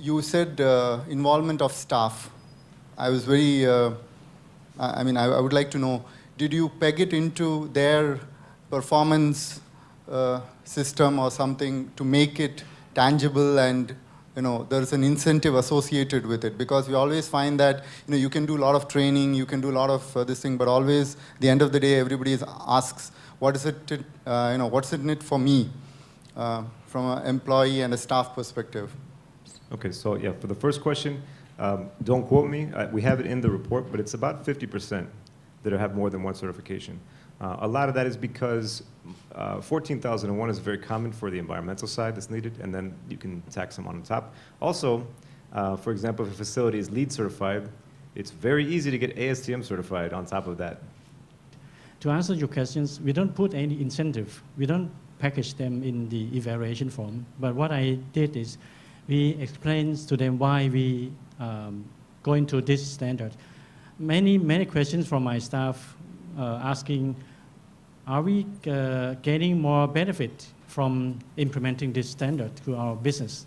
you said uh, involvement of staff. I was very, uh, I mean, I, I, would like to know did you peg it into their performance uh, system or something to make it tangible and you know there's an incentive associated with it because we always find that you know you can do a lot of training you can do a lot of uh, this thing but always the end of the day everybody asks what is it uh, you know what's in it for me uh, from an employee and a staff perspective okay so yeah for the first question um, don't quote me we have it in the report but it's about 50% that have more than one certification uh, a lot of that is because uh, 14,001 is very common for the environmental side that's needed, and then you can tax them on top. Also, uh, for example, if a facility is LEED certified, it's very easy to get ASTM certified on top of that. To answer your questions, we don't put any incentive. We don't package them in the evaluation form. But what I did is we explain to them why we um, go into this standard. Many, many questions from my staff uh, asking, are we uh, getting more benefit from implementing this standard to our business?